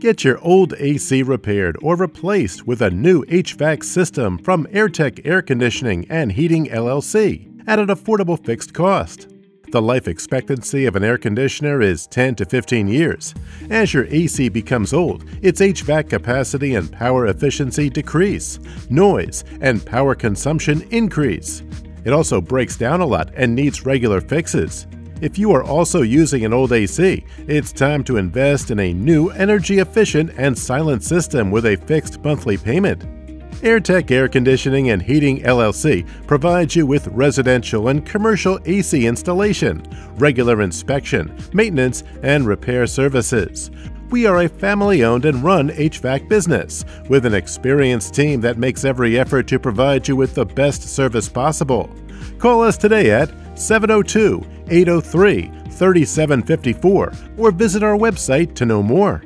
Get your old AC repaired or replaced with a new HVAC system from Airtech Air Conditioning and Heating LLC at an affordable fixed cost. The life expectancy of an air conditioner is 10 to 15 years. As your AC becomes old, its HVAC capacity and power efficiency decrease, noise and power consumption increase. It also breaks down a lot and needs regular fixes. If you are also using an old AC, it's time to invest in a new energy efficient and silent system with a fixed monthly payment. Airtech Air Conditioning and Heating LLC provides you with residential and commercial AC installation, regular inspection, maintenance, and repair services. We are a family owned and run HVAC business with an experienced team that makes every effort to provide you with the best service possible. Call us today at 702 803 3754 or visit our website to know more.